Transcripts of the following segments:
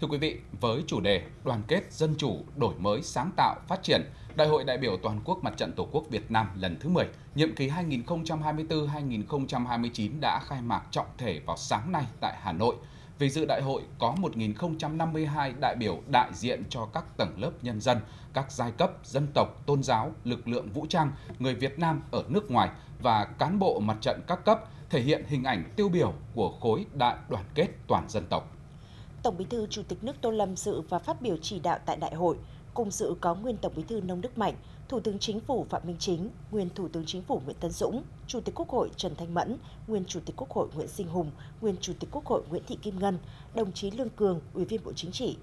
Thưa quý vị, với chủ đề đoàn kết dân chủ, đổi mới, sáng tạo, phát triển, Đại hội đại biểu toàn quốc mặt trận Tổ quốc Việt Nam lần thứ 10, nhiệm kỳ 2024-2029 đã khai mạc trọng thể vào sáng nay tại Hà Nội. Về dự đại hội có 1.052 đại biểu đại diện cho các tầng lớp nhân dân, các giai cấp, dân tộc, tôn giáo, lực lượng vũ trang, người Việt Nam ở nước ngoài và cán bộ mặt trận các cấp, thể hiện hình ảnh tiêu biểu của khối đại đoàn kết toàn dân tộc. Tổng Bí thư Chủ tịch nước Tô Lâm dự và phát biểu chỉ đạo tại đại hội. Cùng dự có nguyên Tổng Bí thư Nông Đức Mạnh, Thủ tướng Chính phủ Phạm Minh Chính, nguyên Thủ tướng Chính phủ Nguyễn Tấn Dũng, Chủ tịch Quốc hội Trần Thanh Mẫn, nguyên Chủ tịch Quốc hội Nguyễn Sinh Hùng, nguyên Chủ tịch Quốc hội Nguyễn Thị Kim Ngân, đồng chí Lương Cường, Ủy viên Bộ Chính trị,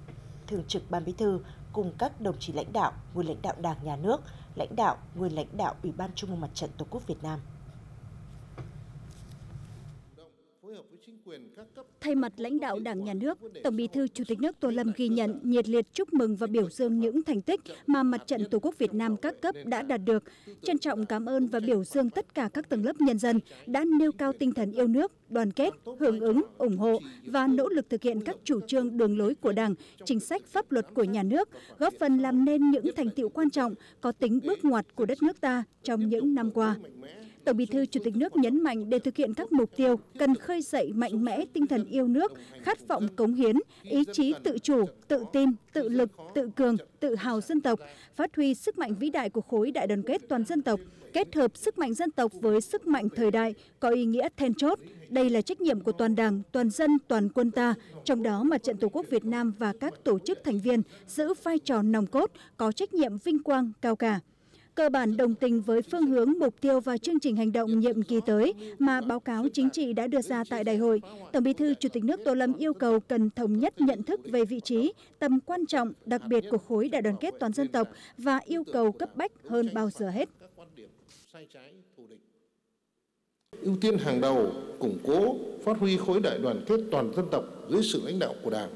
Thường trực Ban Bí thư cùng các đồng chí lãnh đạo, nguyên lãnh đạo Đảng, Nhà nước, lãnh đạo, nguyên lãnh đạo Ủy ban Trung ương Mặt trận Tổ quốc Việt Nam. Thay mặt lãnh đạo Đảng Nhà nước, Tổng Bí thư Chủ tịch nước Tô Lâm ghi nhận, nhiệt liệt chúc mừng và biểu dương những thành tích mà Mặt trận Tổ quốc Việt Nam các cấp đã đạt được, trân trọng cảm ơn và biểu dương tất cả các tầng lớp nhân dân đã nêu cao tinh thần yêu nước, đoàn kết, hưởng ứng, ủng hộ và nỗ lực thực hiện các chủ trương đường lối của Đảng, chính sách pháp luật của nhà nước, góp phần làm nên những thành tiệu quan trọng có tính bước ngoặt của đất nước ta trong những năm qua. Tổng Bí thư Chủ tịch nước nhấn mạnh để thực hiện các mục tiêu cần khơi dậy mạnh mẽ tinh thần yêu nước, khát vọng cống hiến, ý chí tự chủ, tự tin, tự lực, tự cường, tự hào dân tộc, phát huy sức mạnh vĩ đại của khối đại đoàn kết toàn dân tộc, kết hợp sức mạnh dân tộc với sức mạnh thời đại có ý nghĩa then chốt. Đây là trách nhiệm của toàn Đảng, toàn dân, toàn quân ta, trong đó Mặt trận Tổ quốc Việt Nam và các tổ chức thành viên giữ vai trò nòng cốt, có trách nhiệm vinh quang cao cả cơ bản đồng tình với phương hướng, mục tiêu và chương trình hành động nhiệm kỳ tới mà báo cáo chính trị đã đưa ra tại đại hội. Tổng bí thư, chủ tịch nước tô lâm yêu cầu cần thống nhất nhận thức về vị trí, tầm quan trọng, đặc biệt của khối đại đoàn kết toàn dân tộc và yêu cầu cấp bách hơn bao giờ hết. Ưu tiên hàng đầu, củng cố, phát huy khối đại đoàn kết toàn dân tộc dưới sự lãnh đạo của đảng.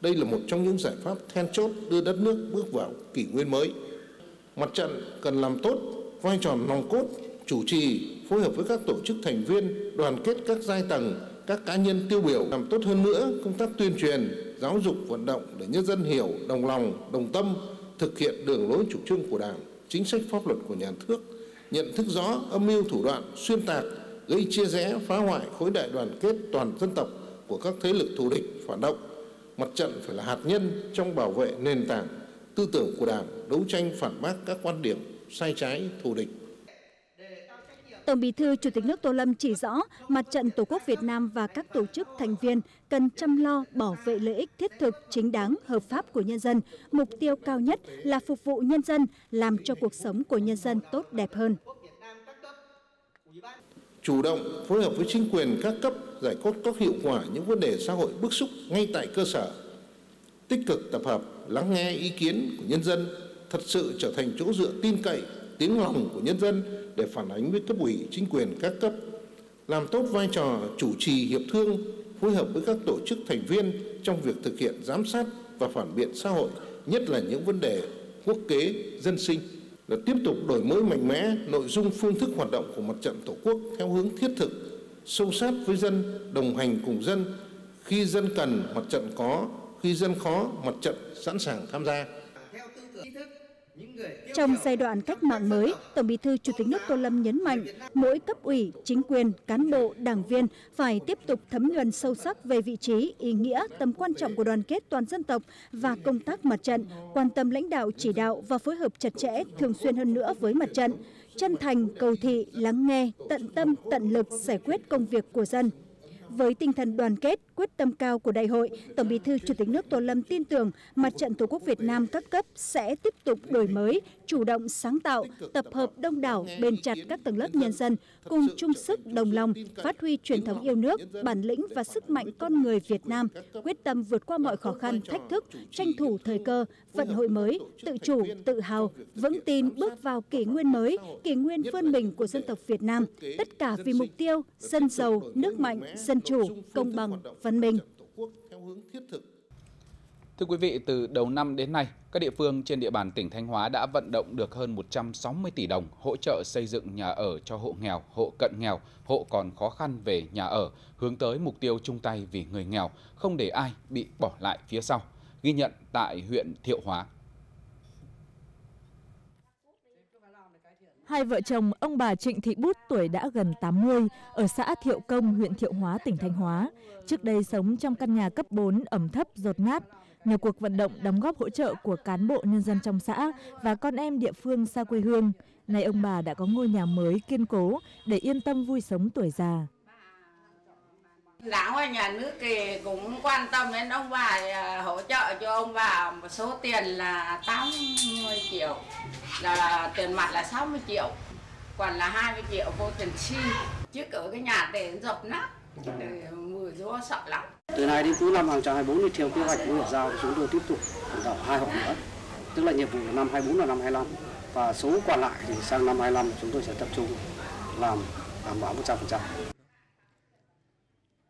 Đây là một trong những giải pháp then chốt đưa đất nước bước vào kỷ nguyên mới. Mặt trận cần làm tốt vai trò nòng cốt, chủ trì, phối hợp với các tổ chức thành viên, đoàn kết các giai tầng, các cá nhân tiêu biểu làm tốt hơn nữa công tác tuyên truyền, giáo dục vận động để nhân dân hiểu, đồng lòng, đồng tâm thực hiện đường lối chủ trương của Đảng, chính sách pháp luật của nhà nước, nhận thức rõ âm mưu thủ đoạn xuyên tạc, gây chia rẽ, phá hoại khối đại đoàn kết toàn dân tộc của các thế lực thù địch phản động. Mặt trận phải là hạt nhân trong bảo vệ nền tảng tư tưởng của Đảng, đấu tranh phản bác các quan điểm sai trái, thù địch. Tổng Bí thư Chủ tịch nước Tô Lâm chỉ rõ, Mặt trận Tổ quốc Việt Nam và các tổ chức thành viên cần chăm lo bảo vệ lợi ích thiết thực, chính đáng, hợp pháp của nhân dân. Mục tiêu cao nhất là phục vụ nhân dân, làm cho cuộc sống của nhân dân tốt đẹp hơn. Chủ động phối hợp với chính quyền các cấp giải quyết có hiệu quả những vấn đề xã hội bức xúc ngay tại cơ sở, tích cực tập hợp lắng nghe ý kiến của nhân dân, thật sự trở thành chỗ dựa tin cậy, tiếng lòng của nhân dân để phản ánh với cấp ủy, chính quyền các cấp, làm tốt vai trò chủ trì hiệp thương, phối hợp với các tổ chức thành viên trong việc thực hiện giám sát và phản biện xã hội, nhất là những vấn đề quốc kế, dân sinh, là tiếp tục đổi mới mạnh mẽ nội dung phương thức hoạt động của mặt trận tổ quốc theo hướng thiết thực, sâu sát với dân, đồng hành cùng dân. Khi dân cần, mặt trận có khi dân khó mặt trận sẵn sàng tham gia trong giai đoạn cách mạng mới, Tổng Bí thư Chủ tịch nước Tô Lâm nhấn mạnh, mỗi cấp ủy, chính quyền, cán bộ, đảng viên phải tiếp tục thấm nhuần sâu sắc về vị trí, ý nghĩa, tầm quan trọng của đoàn kết toàn dân tộc và công tác mặt trận, quan tâm lãnh đạo chỉ đạo và phối hợp chặt chẽ, thường xuyên hơn nữa với mặt trận, chân thành, cầu thị, lắng nghe, tận tâm, tận lực giải quyết công việc của dân. Với tinh thần đoàn kết, quyết tâm cao của đại hội, Tổng Bí thư Chủ tịch nước Tô Lâm tin tưởng Mặt trận Tổ quốc Việt Nam các cấp sẽ tiếp tục đổi mới, chủ động sáng tạo, tập hợp đông đảo, bền chặt các tầng lớp nhân dân, cùng chung sức đồng lòng, phát huy truyền thống yêu nước, bản lĩnh và sức mạnh con người Việt Nam, quyết tâm vượt qua mọi khó khăn, thách thức, tranh thủ thời cơ, vận hội mới, tự chủ, tự hào, vững tin bước vào kỷ nguyên mới, kỷ nguyên vươn mình của dân tộc Việt Nam, tất cả vì mục tiêu dân giàu, nước mạnh, dân chủ, công bằng, văn minh. Thưa quý vị, từ đầu năm đến nay, các địa phương trên địa bàn tỉnh Thanh Hóa đã vận động được hơn 160 tỷ đồng hỗ trợ xây dựng nhà ở cho hộ nghèo, hộ cận nghèo, hộ còn khó khăn về nhà ở, hướng tới mục tiêu chung tay vì người nghèo, không để ai bị bỏ lại phía sau. ghi nhận tại huyện Thiệu Hóa. Hai vợ chồng ông bà Trịnh Thị Bút tuổi đã gần 80 ở xã Thiệu Công, huyện Thiệu Hóa, tỉnh Thanh Hóa. Trước đây sống trong căn nhà cấp 4 ẩm thấp, rột nát. Nhờ cuộc vận động đóng góp hỗ trợ của cán bộ nhân dân trong xã và con em địa phương xa quê hương, nay ông bà đã có ngôi nhà mới kiên cố để yên tâm vui sống tuổi già. Đảng và nhà nước thì cũng quan tâm đến ông bà à, hỗ trợ cho ông bà một số tiền là 80 triệu. Là tiền mặt là 60 triệu còn là 20 triệu vô tiền chi. Trước ở cái nhà để dập nát mưa gió sợ lắm. Từ nay đến cuối năm 2024 thì theo kế hoạch của huyện giao chúng tôi tiếp tục đào hai hộ nữa. Tức là nhiệm vụ năm 24 và năm 25 và số còn lại thì sang năm 25 chúng tôi sẽ tập trung làm đảm bảo 100%.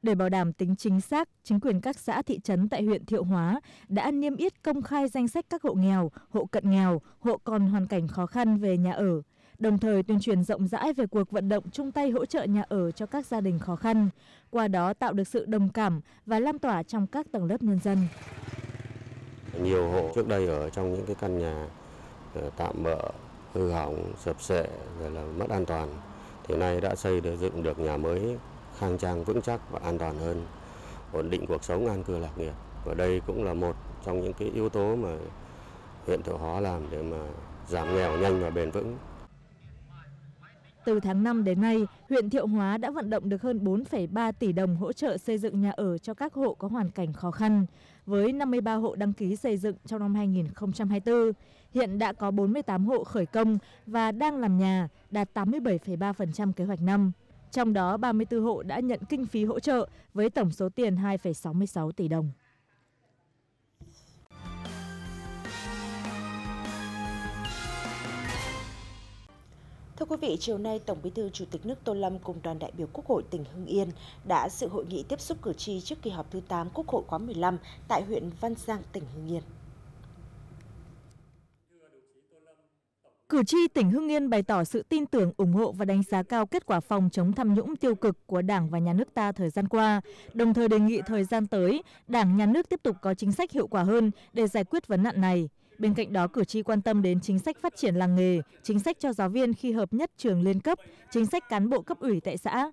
Để bảo đảm tính chính xác, chính quyền các xã thị trấn tại huyện Thiệu Hóa đã niêm yết công khai danh sách các hộ nghèo, hộ cận nghèo, hộ còn hoàn cảnh khó khăn về nhà ở, đồng thời tuyên truyền rộng rãi về cuộc vận động chung tay hỗ trợ nhà ở cho các gia đình khó khăn, qua đó tạo được sự đồng cảm và lan tỏa trong các tầng lớp nhân dân. Nhiều hộ trước đây ở trong những cái căn nhà ờ, tạm bỡ, hư hỏng, sập sệ, rồi là mất an toàn, thì nay đã xây được dựng được nhà mới khang trang vững chắc và an toàn hơn, ổn định cuộc sống an cư lạc nghiệp. Và đây cũng là một trong những cái yếu tố mà huyện Thiệu Hóa làm để mà giảm nghèo nhanh và bền vững. Từ tháng 5 đến nay, huyện Thiệu Hóa đã vận động được hơn 4,3 tỷ đồng hỗ trợ xây dựng nhà ở cho các hộ có hoàn cảnh khó khăn, với 53 hộ đăng ký xây dựng trong năm 2024. Hiện đã có 48 hộ khởi công và đang làm nhà, đạt 87,3% kế hoạch năm. Trong đó 34 hộ đã nhận kinh phí hỗ trợ với tổng số tiền 2,66 tỷ đồng. Thưa quý vị, chiều nay Tổng Bí thư Chủ tịch nước Tô Lâm cùng đoàn đại biểu Quốc hội tỉnh Hưng Yên đã dự hội nghị tiếp xúc cử tri trước kỳ họp thứ 8 Quốc hội khóa 15 tại huyện Văn Giang, tỉnh Hưng Yên. Cử tri tỉnh Hưng Yên bày tỏ sự tin tưởng, ủng hộ và đánh giá cao kết quả phòng chống tham nhũng tiêu cực của Đảng và Nhà nước ta thời gian qua, đồng thời đề nghị thời gian tới, Đảng, Nhà nước tiếp tục có chính sách hiệu quả hơn để giải quyết vấn nạn này. Bên cạnh đó, cử tri quan tâm đến chính sách phát triển làng nghề, chính sách cho giáo viên khi hợp nhất trường liên cấp, chính sách cán bộ cấp ủy tại xã.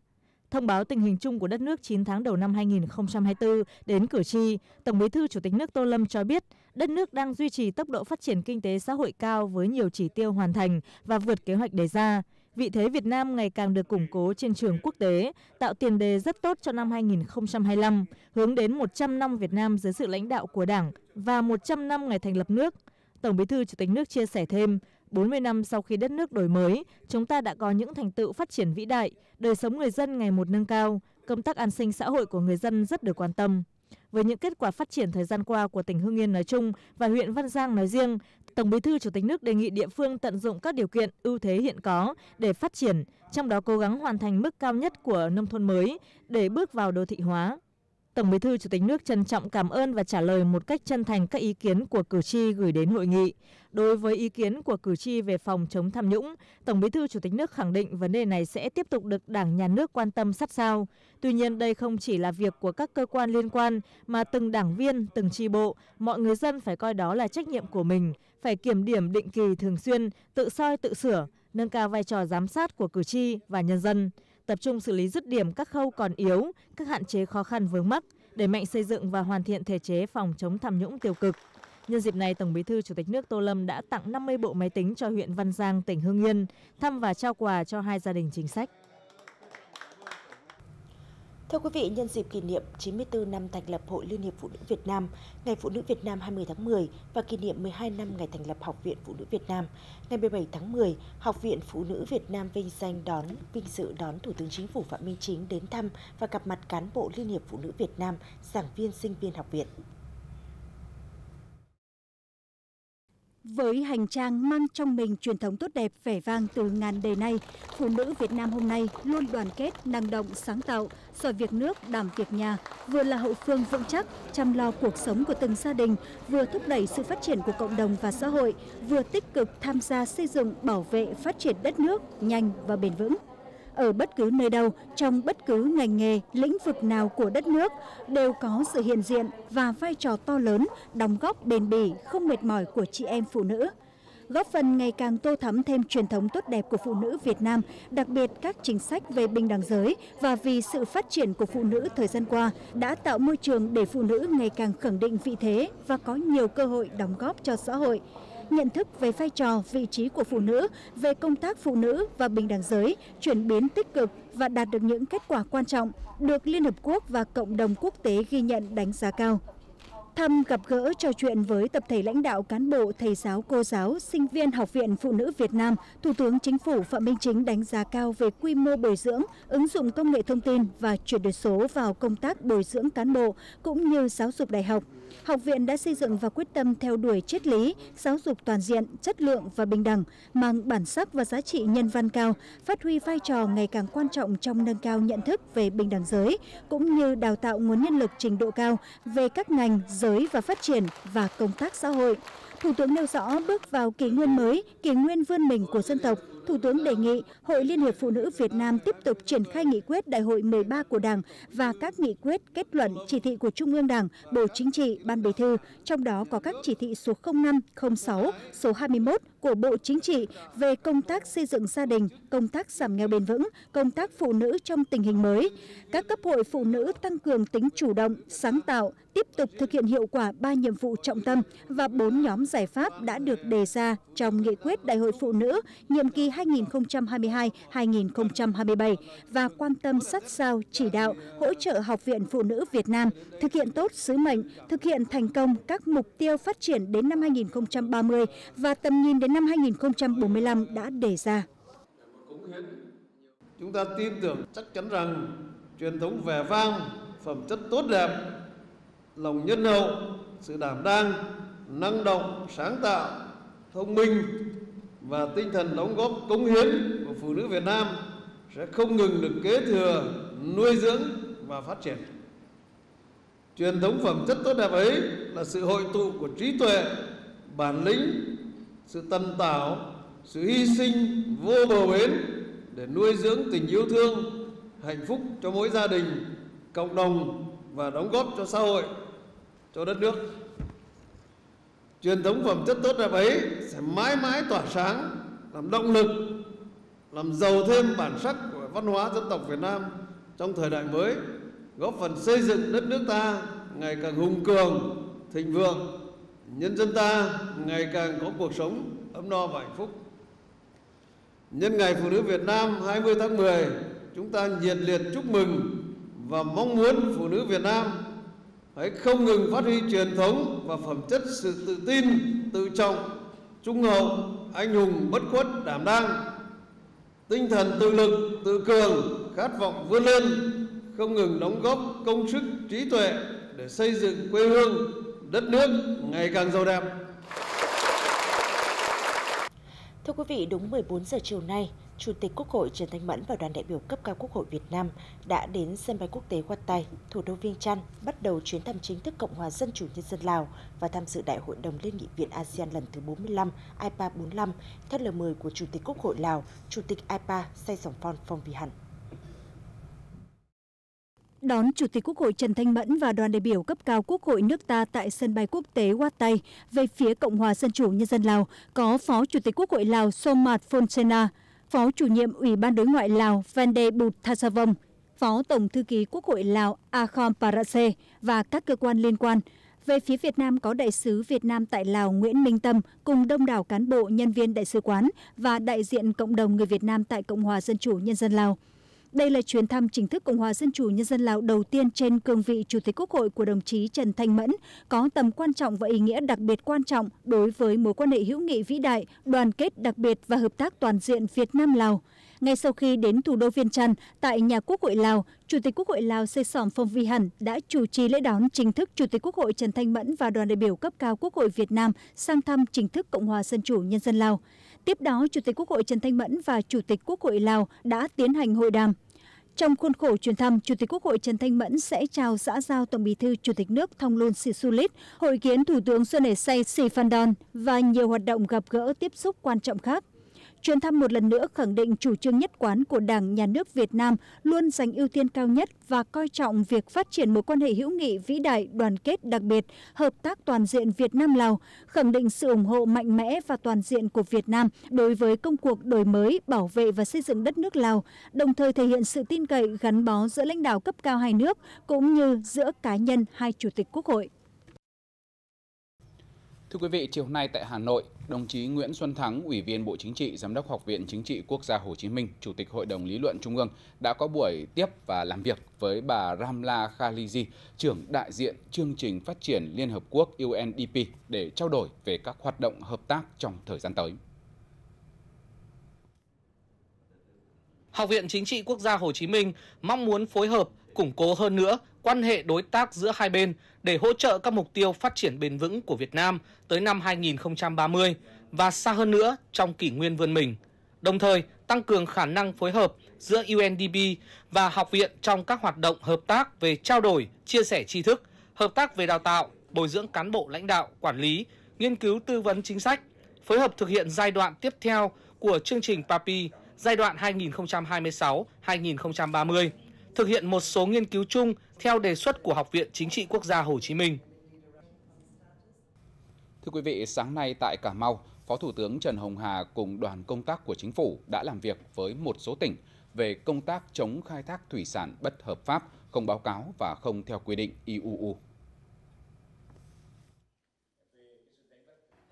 Thông báo tình hình chung của đất nước 9 tháng đầu năm 2024 đến cử tri, Tổng Bí thư Chủ tịch nước Tô Lâm cho biết, đất nước đang duy trì tốc độ phát triển kinh tế xã hội cao với nhiều chỉ tiêu hoàn thành và vượt kế hoạch đề ra. Vị thế Việt Nam ngày càng được củng cố trên trường quốc tế, tạo tiền đề rất tốt cho năm 2025, hướng đến 100 năm Việt Nam dưới sự lãnh đạo của Đảng và 100 năm ngày thành lập nước. Tổng Bí thư Chủ tịch nước chia sẻ thêm, 40 năm sau khi đất nước đổi mới, chúng ta đã có những thành tựu phát triển vĩ đại, đời sống người dân ngày một nâng cao, công tác an sinh xã hội của người dân rất được quan tâm. Với những kết quả phát triển thời gian qua của tỉnh Hưng Yên nói chung và huyện Văn Giang nói riêng, Tổng Bí thư Chủ tịch nước đề nghị địa phương tận dụng các điều kiện ưu thế hiện có để phát triển, trong đó cố gắng hoàn thành mức cao nhất của nông thôn mới để bước vào đô thị hóa. Tổng Bí thư Chủ tịch nước trân trọng cảm ơn và trả lời một cách chân thành các ý kiến của cử tri gửi đến hội nghị. Đối với ý kiến của cử tri về phòng chống tham nhũng, Tổng Bí thư Chủ tịch nước khẳng định vấn đề này sẽ tiếp tục được Đảng nhà nước quan tâm sát sao. Tuy nhiên đây không chỉ là việc của các cơ quan liên quan mà từng đảng viên, từng tri bộ, mọi người dân phải coi đó là trách nhiệm của mình, phải kiểm điểm định kỳ thường xuyên, tự soi tự sửa, nâng cao vai trò giám sát của cử tri và nhân dân tập trung xử lý dứt điểm các khâu còn yếu, các hạn chế khó khăn vướng mắc, đẩy mạnh xây dựng và hoàn thiện thể chế phòng chống tham nhũng tiêu cực. Nhân dịp này, Tổng Bí thư Chủ tịch nước Tô Lâm đã tặng 50 bộ máy tính cho huyện Văn Giang, tỉnh Hưng Yên, thăm và trao quà cho hai gia đình chính sách. Thưa quý vị, nhân dịp kỷ niệm 94 năm thành lập Hội Liên hiệp Phụ nữ Việt Nam, Ngày Phụ nữ Việt Nam 20 tháng 10 và kỷ niệm 12 năm ngày thành lập Học viện Phụ nữ Việt Nam, ngày 17 tháng 10, Học viện Phụ nữ Việt Nam vinh danh đón vinh dự đón Thủ tướng Chính phủ Phạm Minh Chính đến thăm và gặp mặt cán bộ Liên hiệp Phụ nữ Việt Nam, giảng viên sinh viên học viện. Với hành trang mang trong mình truyền thống tốt đẹp vẻ vang từ ngàn đời nay, phụ nữ Việt Nam hôm nay luôn đoàn kết, năng động, sáng tạo, soi việc nước, đảm việc nhà, vừa là hậu phương vững chắc, chăm lo cuộc sống của từng gia đình, vừa thúc đẩy sự phát triển của cộng đồng và xã hội, vừa tích cực tham gia xây dựng, bảo vệ, phát triển đất nước nhanh và bền vững ở bất cứ nơi đâu, trong bất cứ ngành nghề, lĩnh vực nào của đất nước, đều có sự hiện diện và vai trò to lớn, đóng góp bền bỉ, không mệt mỏi của chị em phụ nữ. Góp phần ngày càng tô thắm thêm truyền thống tốt đẹp của phụ nữ Việt Nam, đặc biệt các chính sách về bình đẳng giới và vì sự phát triển của phụ nữ thời gian qua đã tạo môi trường để phụ nữ ngày càng khẳng định vị thế và có nhiều cơ hội đóng góp cho xã hội nhận thức về vai trò, vị trí của phụ nữ, về công tác phụ nữ và bình đẳng giới, chuyển biến tích cực và đạt được những kết quả quan trọng được liên hợp quốc và cộng đồng quốc tế ghi nhận đánh giá cao thăm gặp gỡ trò chuyện với tập thể lãnh đạo cán bộ, thầy giáo, cô giáo, sinh viên học viện phụ nữ việt nam, thủ tướng chính phủ phạm minh chính đánh giá cao về quy mô bồi dưỡng, ứng dụng công nghệ thông tin và chuyển đổi số vào công tác bồi dưỡng cán bộ cũng như giáo dục đại học. Học viện đã xây dựng và quyết tâm theo đuổi triết lý, giáo dục toàn diện, chất lượng và bình đẳng, mang bản sắc và giá trị nhân văn cao, phát huy vai trò ngày càng quan trọng trong nâng cao nhận thức về bình đẳng giới, cũng như đào tạo nguồn nhân lực trình độ cao về các ngành giới và phát triển và công tác xã hội. Thủ tướng nêu rõ bước vào kỷ nguyên mới kỷ nguyên vươn mình của dân tộc Thủ tướng đề nghị Hội Liên hiệp Phụ nữ Việt Nam tiếp tục triển khai nghị quyết Đại hội 13 của Đảng và các nghị quyết, kết luận, chỉ thị của Trung ương Đảng, Bộ Chính trị, Ban Bí thư, trong đó có các chỉ thị số 05, 06, số 21 của Bộ Chính trị về công tác xây dựng gia đình, công tác giảm nghèo bền vững, công tác phụ nữ trong tình hình mới. Các cấp hội phụ nữ tăng cường tính chủ động, sáng tạo, tiếp tục thực hiện hiệu quả ba nhiệm vụ trọng tâm và bốn nhóm giải pháp đã được đề ra trong nghị quyết Đại hội Phụ nữ nhiệm kỳ 2022-2027 và quan tâm sát sao chỉ đạo hỗ trợ Học viện Phụ nữ Việt Nam thực hiện tốt sứ mệnh, thực hiện thành công các mục tiêu phát triển đến năm 2030 và tầm nhìn đến năm 2045 đã đề ra. Chúng ta tin tưởng chắc chắn rằng truyền thống vẻ vang, phẩm chất tốt đẹp, lòng nhân hậu, sự đảm đang, năng động, sáng tạo, thông minh và tinh thần đóng góp cống hiến của phụ nữ Việt Nam sẽ không ngừng được kế thừa, nuôi dưỡng và phát triển. Truyền thống phẩm chất tốt đẹp ấy là sự hội tụ của trí tuệ, bản lĩnh, sự tần tảo, sự hy sinh vô bờ bến để nuôi dưỡng tình yêu thương, hạnh phúc cho mỗi gia đình, cộng đồng và đóng góp cho xã hội, cho đất nước. Truyền thống phẩm chất tốt đẹp ấy sẽ mãi mãi tỏa sáng, làm động lực, làm giàu thêm bản sắc của văn hóa dân tộc Việt Nam trong thời đại mới, góp phần xây dựng đất nước ta ngày càng hùng cường, thịnh vượng, nhân dân ta ngày càng có cuộc sống ấm no và hạnh phúc. Nhân ngày Phụ nữ Việt Nam 20 tháng 10, chúng ta nhiệt liệt chúc mừng và mong muốn phụ nữ Việt Nam hãy không ngừng phát huy truyền thống và phẩm chất sự tự tin, tự trọng, trung hậu, anh hùng, bất khuất, đảm đang, tinh thần tự lực, tự cường, khát vọng vươn lên, không ngừng đóng góp công sức, trí tuệ để xây dựng quê hương, đất nước ngày càng giàu đẹp. Thưa quý vị, đúng 14 giờ chiều nay, Chủ tịch Quốc hội Trần Thanh Mẫn và đoàn đại biểu cấp cao Quốc hội Việt Nam đã đến sân bay quốc tế Quát Tây, thủ đô Viêng Chăn, bắt đầu chuyến thăm chính thức Cộng hòa Dân chủ Nhân dân Lào và tham dự Đại hội đồng Liên nghị viện ASEAN lần thứ 45, IPA 45, theo lời mời của Chủ tịch Quốc hội Lào, Chủ tịch IPA Say Sòng Phong Phong Vi Hẳn. Đón Chủ tịch Quốc hội Trần Thanh Mẫn và đoàn đại biểu cấp cao Quốc hội nước ta tại sân bay quốc tế Wat về phía Cộng hòa Dân chủ Nhân dân Lào có Phó Chủ tịch Quốc hội Lào Somat Fonsena, Phó chủ nhiệm Ủy ban đối ngoại Lào Vande Bụt Thasavong, Phó Tổng thư ký Quốc hội Lào Akhom Parase và các cơ quan liên quan. Về phía Việt Nam có đại sứ Việt Nam tại Lào Nguyễn Minh Tâm cùng đông đảo cán bộ nhân viên đại sứ quán và đại diện cộng đồng người Việt Nam tại Cộng hòa Dân chủ Nhân dân Lào. Đây là chuyến thăm chính thức Cộng hòa Dân chủ Nhân dân Lào đầu tiên trên cương vị Chủ tịch Quốc hội của đồng chí Trần Thanh Mẫn, có tầm quan trọng và ý nghĩa đặc biệt quan trọng đối với mối quan hệ hữu nghị vĩ đại, đoàn kết đặc biệt và hợp tác toàn diện Việt Nam-Lào. Ngay sau khi đến thủ đô Viên Trăn, tại nhà Quốc hội Lào, Chủ tịch Quốc hội Lào Sê Sỏm Phong Vi Hẳn đã chủ trì lễ đón chính thức Chủ tịch Quốc hội Trần Thanh Mẫn và đoàn đại biểu cấp cao Quốc hội Việt Nam sang thăm chính thức Cộng hòa Dân chủ Nhân dân Lào. Tiếp đó, Chủ tịch Quốc hội Trần Thanh Mẫn và Chủ tịch Quốc hội Lào đã tiến hành hội đàm. Trong khuôn khổ chuyến thăm, Chủ tịch Quốc hội Trần Thanh Mẫn sẽ chào xã giao Tổng bí thư Chủ tịch nước Thông Luân Sĩ Lít, hội kiến Thủ tướng Xuân Nể Say Sĩ Phan Đòn và nhiều hoạt động gặp gỡ tiếp xúc quan trọng khác. Chuyến thăm một lần nữa khẳng định chủ trương nhất quán của Đảng, Nhà nước Việt Nam luôn dành ưu tiên cao nhất và coi trọng việc phát triển mối quan hệ hữu nghị vĩ đại, đoàn kết đặc biệt, hợp tác toàn diện Việt Nam-Lào, khẳng định sự ủng hộ mạnh mẽ và toàn diện của Việt Nam đối với công cuộc đổi mới, bảo vệ và xây dựng đất nước Lào, đồng thời thể hiện sự tin cậy gắn bó giữa lãnh đạo cấp cao hai nước cũng như giữa cá nhân hai chủ tịch Quốc hội. Thưa quý vị, chiều nay tại Hà Nội, đồng chí Nguyễn Xuân Thắng, Ủy viên Bộ Chính trị, Giám đốc Học viện Chính trị Quốc gia Hồ Chí Minh, Chủ tịch Hội đồng Lý luận Trung ương đã có buổi tiếp và làm việc với bà Ramla Khaliji, trưởng đại diện chương trình phát triển Liên Hợp Quốc UNDP để trao đổi về các hoạt động hợp tác trong thời gian tới. Học viện Chính trị Quốc gia Hồ Chí Minh mong muốn phối hợp, củng cố hơn nữa quan hệ đối tác giữa hai bên để hỗ trợ các mục tiêu phát triển bền vững của Việt Nam tới năm 2030 và xa hơn nữa trong kỷ nguyên vươn mình. Đồng thời, tăng cường khả năng phối hợp giữa UNDP và học viện trong các hoạt động hợp tác về trao đổi, chia sẻ tri thức, hợp tác về đào tạo, bồi dưỡng cán bộ lãnh đạo, quản lý, nghiên cứu tư vấn chính sách, phối hợp thực hiện giai đoạn tiếp theo của chương trình PAPI giai đoạn 2026-2030 thực hiện một số nghiên cứu chung theo đề xuất của Học viện Chính trị Quốc gia Hồ Chí Minh. Thưa quý vị, sáng nay tại Cà Mau, Phó Thủ tướng Trần Hồng Hà cùng đoàn công tác của chính phủ đã làm việc với một số tỉnh về công tác chống khai thác thủy sản bất hợp pháp, không báo cáo và không theo quy định IUU.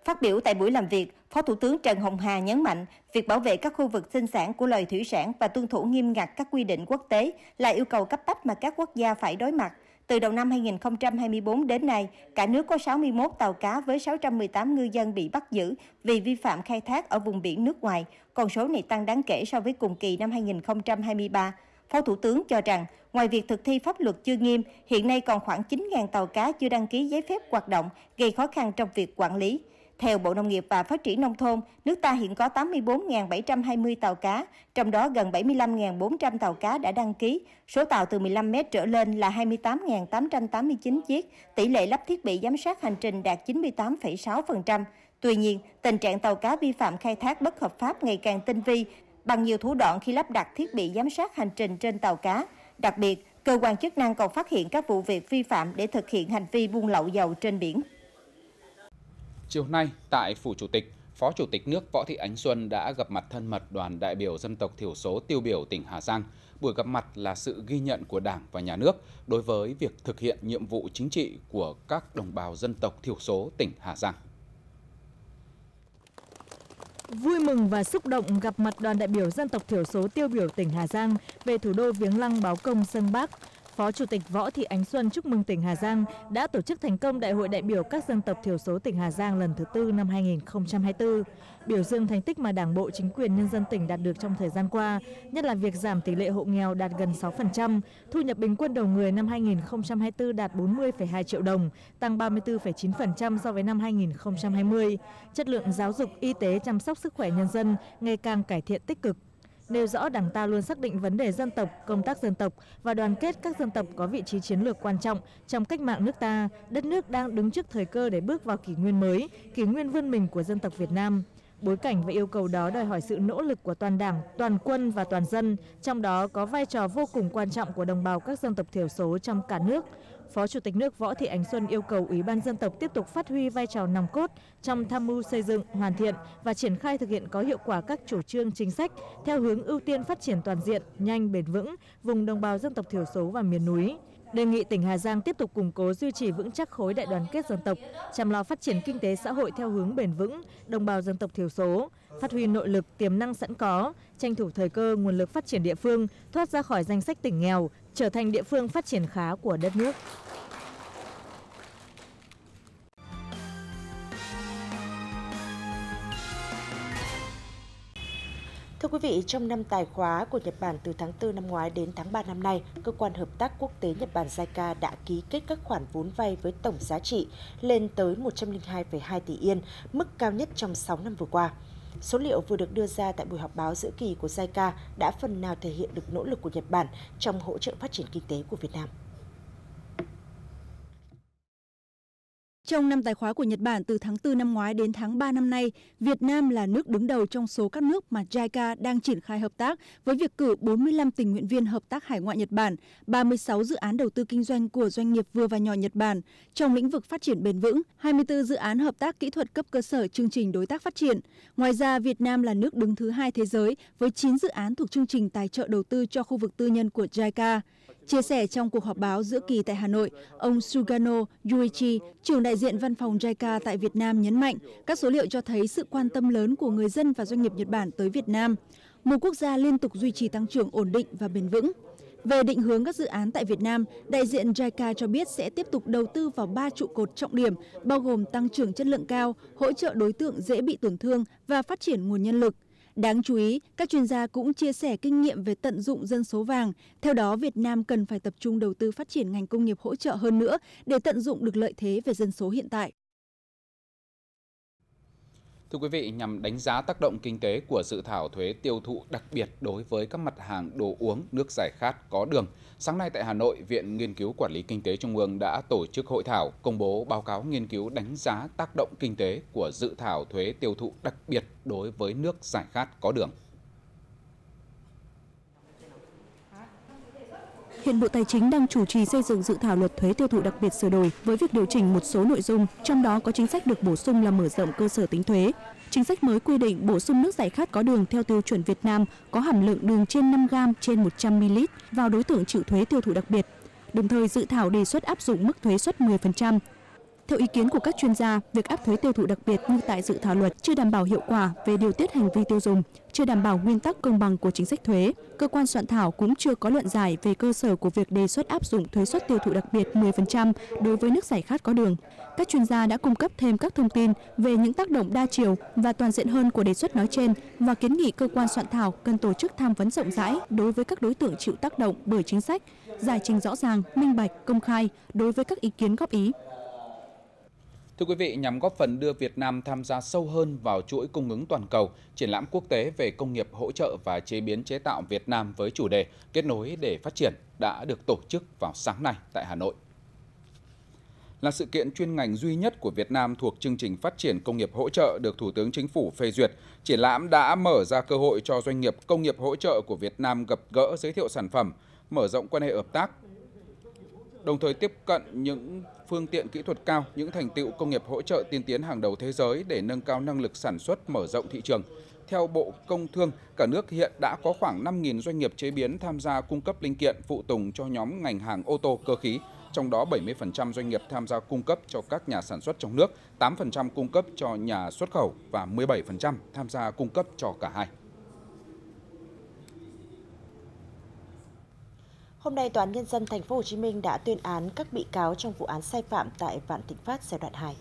Phát biểu tại buổi làm việc, Phó Thủ tướng Trần Hồng Hà nhấn mạnh việc bảo vệ các khu vực sinh sản của loài thủy sản và tuân thủ nghiêm ngặt các quy định quốc tế là yêu cầu cấp bách mà các quốc gia phải đối mặt. Từ đầu năm 2024 đến nay, cả nước có 61 tàu cá với 618 ngư dân bị bắt giữ vì vi phạm khai thác ở vùng biển nước ngoài. Con số này tăng đáng kể so với cùng kỳ năm 2023. Phó Thủ tướng cho rằng, ngoài việc thực thi pháp luật chưa nghiêm, hiện nay còn khoảng 9.000 tàu cá chưa đăng ký giấy phép hoạt động, gây khó khăn trong việc quản lý. Theo Bộ Nông nghiệp và Phát triển Nông thôn, nước ta hiện có 84.720 tàu cá, trong đó gần 75.400 tàu cá đã đăng ký. Số tàu từ 15 mét trở lên là 28.889 chiếc, tỷ lệ lắp thiết bị giám sát hành trình đạt 98,6%. Tuy nhiên, tình trạng tàu cá vi phạm khai thác bất hợp pháp ngày càng tinh vi bằng nhiều thủ đoạn khi lắp đặt thiết bị giám sát hành trình trên tàu cá. Đặc biệt, cơ quan chức năng còn phát hiện các vụ việc vi phạm để thực hiện hành vi buôn lậu dầu trên biển. Chiều nay, tại Phủ Chủ tịch, Phó Chủ tịch nước Võ Thị Ánh Xuân đã gặp mặt thân mật đoàn đại biểu dân tộc thiểu số tiêu biểu tỉnh Hà Giang. Buổi gặp mặt là sự ghi nhận của Đảng và Nhà nước đối với việc thực hiện nhiệm vụ chính trị của các đồng bào dân tộc thiểu số tỉnh Hà Giang. Vui mừng và xúc động gặp mặt đoàn đại biểu dân tộc thiểu số tiêu biểu tỉnh Hà Giang về thủ đô viếng lăng báo công dân bắc Phó Chủ tịch Võ Thị Ánh Xuân chúc mừng tỉnh Hà Giang đã tổ chức thành công Đại hội đại biểu các dân tộc thiểu số tỉnh Hà Giang lần thứ tư năm 2024, biểu dương thành tích mà Đảng bộ, chính quyền nhân dân tỉnh đạt được trong thời gian qua, nhất là việc giảm tỷ lệ hộ nghèo đạt gần 6%, thu nhập bình quân đầu người năm 2024 đạt 40,2 triệu đồng, tăng 34,9% so với năm 2020. Chất lượng giáo dục, y tế chăm sóc sức khỏe nhân dân ngày càng cải thiện tích cực nêu rõ Đảng ta luôn xác định vấn đề dân tộc, công tác dân tộc và đoàn kết các dân tộc có vị trí chiến lược quan trọng trong cách mạng nước ta. Đất nước đang đứng trước thời cơ để bước vào kỷ nguyên mới, kỷ nguyên vươn mình của dân tộc Việt Nam. Bối cảnh và yêu cầu đó đòi hỏi sự nỗ lực của toàn đảng, toàn quân và toàn dân, trong đó có vai trò vô cùng quan trọng của đồng bào các dân tộc thiểu số trong cả nước, Phó Chủ tịch nước Võ Thị Ánh Xuân yêu cầu Ủy ban dân tộc tiếp tục phát huy vai trò nòng cốt trong tham mưu xây dựng, hoàn thiện và triển khai thực hiện có hiệu quả các chủ trương chính sách theo hướng ưu tiên phát triển toàn diện, nhanh, bền vững vùng đồng bào dân tộc thiểu số và miền núi. Đề nghị tỉnh Hà Giang tiếp tục củng cố duy trì vững chắc khối đại đoàn kết dân tộc, chăm lo phát triển kinh tế xã hội theo hướng bền vững, đồng bào dân tộc thiểu số, phát huy nội lực tiềm năng sẵn có, tranh thủ thời cơ nguồn lực phát triển địa phương, thoát ra khỏi danh sách tỉnh nghèo, trở thành địa phương phát triển khá của đất nước. Thưa quý vị, trong năm tài khóa của Nhật Bản từ tháng 4 năm ngoái đến tháng 3 năm nay, Cơ quan Hợp tác Quốc tế Nhật Bản JICA đã ký kết các khoản vốn vay với tổng giá trị lên tới 102,2 tỷ yên, mức cao nhất trong 6 năm vừa qua. Số liệu vừa được đưa ra tại buổi họp báo giữa kỳ của JICA đã phần nào thể hiện được nỗ lực của Nhật Bản trong hỗ trợ phát triển kinh tế của Việt Nam. Trong năm tài khóa của Nhật Bản từ tháng 4 năm ngoái đến tháng 3 năm nay, Việt Nam là nước đứng đầu trong số các nước mà JICA đang triển khai hợp tác với việc cử 45 tình nguyện viên hợp tác hải ngoại Nhật Bản, 36 dự án đầu tư kinh doanh của doanh nghiệp vừa và nhỏ Nhật Bản trong lĩnh vực phát triển bền vững, 24 dự án hợp tác kỹ thuật cấp cơ sở chương trình đối tác phát triển. Ngoài ra, Việt Nam là nước đứng thứ hai thế giới với 9 dự án thuộc chương trình tài trợ đầu tư cho khu vực tư nhân của JICA. Chia sẻ trong cuộc họp báo giữa kỳ tại Hà Nội, ông Sugano Yuichi, trưởng đại diện văn phòng JICA tại Việt Nam nhấn mạnh các số liệu cho thấy sự quan tâm lớn của người dân và doanh nghiệp Nhật Bản tới Việt Nam. Một quốc gia liên tục duy trì tăng trưởng ổn định và bền vững. Về định hướng các dự án tại Việt Nam, đại diện JICA cho biết sẽ tiếp tục đầu tư vào ba trụ cột trọng điểm, bao gồm tăng trưởng chất lượng cao, hỗ trợ đối tượng dễ bị tổn thương và phát triển nguồn nhân lực. Đáng chú ý, các chuyên gia cũng chia sẻ kinh nghiệm về tận dụng dân số vàng. Theo đó, Việt Nam cần phải tập trung đầu tư phát triển ngành công nghiệp hỗ trợ hơn nữa để tận dụng được lợi thế về dân số hiện tại. Thưa quý vị, nhằm đánh giá tác động kinh tế của dự thảo thuế tiêu thụ đặc biệt đối với các mặt hàng đồ uống, nước giải khát có đường, sáng nay tại Hà Nội, Viện Nghiên cứu Quản lý Kinh tế Trung ương đã tổ chức hội thảo công bố báo cáo nghiên cứu đánh giá tác động kinh tế của dự thảo thuế tiêu thụ đặc biệt đối với nước giải khát có đường. Hiện Bộ Tài chính đang chủ trì xây dựng dự thảo luật thuế tiêu thụ đặc biệt sửa đổi với việc điều chỉnh một số nội dung, trong đó có chính sách được bổ sung là mở rộng cơ sở tính thuế. Chính sách mới quy định bổ sung nước giải khát có đường theo tiêu chuẩn Việt Nam có hàm lượng đường trên 5 g trên 100 ml vào đối tượng chịu thuế tiêu thụ đặc biệt. Đồng thời dự thảo đề xuất áp dụng mức thuế suất 10%. Theo ý kiến của các chuyên gia, việc áp thuế tiêu thụ đặc biệt như tại dự thảo luật chưa đảm bảo hiệu quả về điều tiết hành vi tiêu dùng, chưa đảm bảo nguyên tắc công bằng của chính sách thuế. Cơ quan soạn thảo cũng chưa có luận giải về cơ sở của việc đề xuất áp dụng thuế suất tiêu thụ đặc biệt 10% đối với nước giải khát có đường. Các chuyên gia đã cung cấp thêm các thông tin về những tác động đa chiều và toàn diện hơn của đề xuất nói trên và kiến nghị cơ quan soạn thảo cần tổ chức tham vấn rộng rãi đối với các đối tượng chịu tác động bởi chính sách, giải trình rõ ràng, minh bạch, công khai đối với các ý kiến góp ý. Thưa quý vị, nhằm góp phần đưa Việt Nam tham gia sâu hơn vào chuỗi cung ứng toàn cầu, triển lãm quốc tế về công nghiệp hỗ trợ và chế biến chế tạo Việt Nam với chủ đề Kết nối để phát triển đã được tổ chức vào sáng nay tại Hà Nội. Là sự kiện chuyên ngành duy nhất của Việt Nam thuộc chương trình phát triển công nghiệp hỗ trợ được Thủ tướng Chính phủ phê duyệt, triển lãm đã mở ra cơ hội cho doanh nghiệp công nghiệp hỗ trợ của Việt Nam gặp gỡ giới thiệu sản phẩm, mở rộng quan hệ hợp tác, đồng thời tiếp cận những phương tiện kỹ thuật cao, những thành tiệu công nghiệp hỗ trợ tiên tiến hàng đầu thế giới để nâng cao năng lực sản xuất mở rộng thị trường. Theo Bộ Công Thương, cả nước hiện đã có khoảng 5.000 doanh nghiệp chế biến tham gia cung cấp linh kiện phụ tùng cho nhóm ngành hàng ô tô cơ khí, trong đó 70% doanh nghiệp tham gia cung cấp cho các nhà sản xuất trong nước, 8% cung cấp cho nhà xuất khẩu và 17% tham gia cung cấp cho cả hai. Hôm nay, Tòa án Nhân dân Thành phố Hồ Chí Minh đã tuyên án các bị cáo trong vụ án sai phạm tại Vạn Thịnh Phát giai đoạn 2.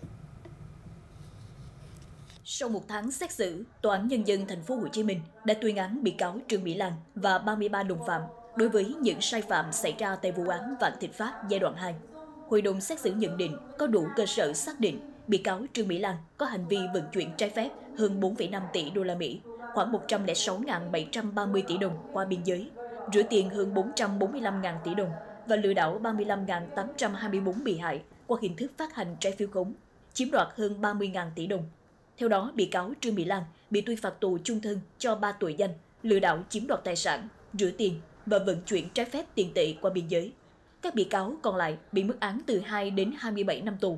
Sau một tháng xét xử, Tòa án Nhân dân Thành phố Hồ Chí Minh đã tuyên án bị cáo Trương Mỹ Lan và 33 đồng phạm đối với những sai phạm xảy ra tại vụ án Vạn Thịnh Phát giai đoạn 2. Hội đồng xét xử nhận định có đủ cơ sở xác định bị cáo Trương Mỹ Lan có hành vi vận chuyển trái phép hơn 4,5 tỷ đô la Mỹ, khoảng 106.730 tỷ đồng qua biên giới rửa tiền hơn 445.000 tỷ đồng và lừa đảo 35.824 bị hại qua hình thức phát hành trái phiếu khống, chiếm đoạt hơn 30.000 tỷ đồng. Theo đó, bị cáo Trương Mỹ Lan bị tuyên phạt tù chung thân cho 3 tội danh lừa đảo chiếm đoạt tài sản, rửa tiền và vận chuyển trái phép tiền tệ qua biên giới. Các bị cáo còn lại bị mức án từ 2 đến 27 năm tù.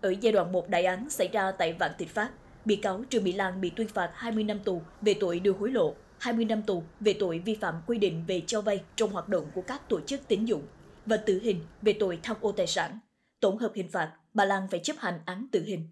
Ở giai đoạn 1 đại án xảy ra tại Vạn Thịnh Phát, bị cáo Trương Mỹ Lan bị tuyên phạt 20 năm tù về tội đưa hối lộ 20 năm tù về tội vi phạm quy định về cho vay trong hoạt động của các tổ chức tín dụng và tử hình về tội tham ô tài sản. Tổng hợp hình phạt, bà Lan phải chấp hành án tử hình.